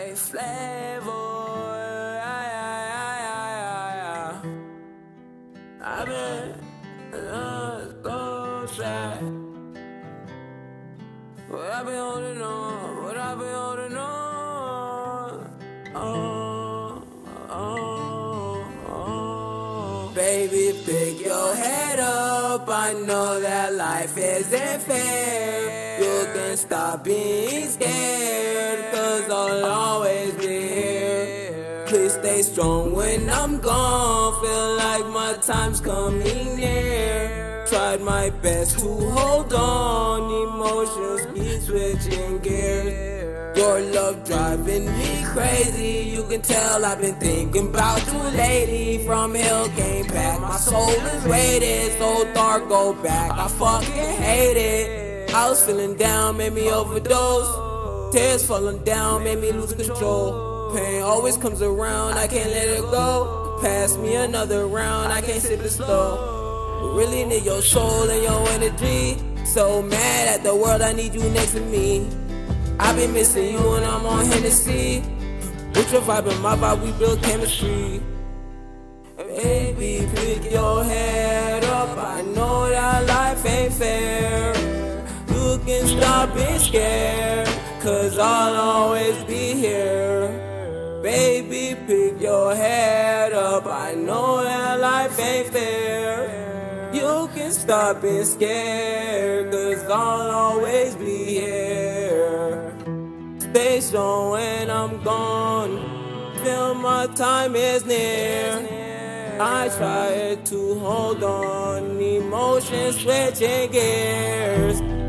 Hey, Flayvo. I've been so sad. What I've been holding on, what I've been holding on. Oh, oh, oh. Baby, pick your head up. I know that life isn't fair. Can stop being scared, cause I'll always be here. Please stay strong when I'm gone. Feel like my time's coming near. Tried my best to hold on. Emotions keep switching gears. Your love driving me crazy. You can tell I've been thinking about you lately. From hell came back. My soul is weighted. So dark, go back. I fucking hate it. I was feeling down, made me overdose. Tears falling down, made me lose control. Pain always comes around, I can't let it go. Pass me another round, I can't sip it slow. Really need your soul and your energy. So mad at the world, I need you next to me. I've been missing you when I'm on Hennessy. With your vibe and my vibe, we build chemistry. Baby, pick your head up. I know that life ain't fair. Stop being scared, cause I'll always be here. Baby, pick your head up. I know that life ain't fair. You can stop being scared, cause I'll always be here. Stay strong when I'm gone. Feel my time is near. I try to hold on, emotions switching gears.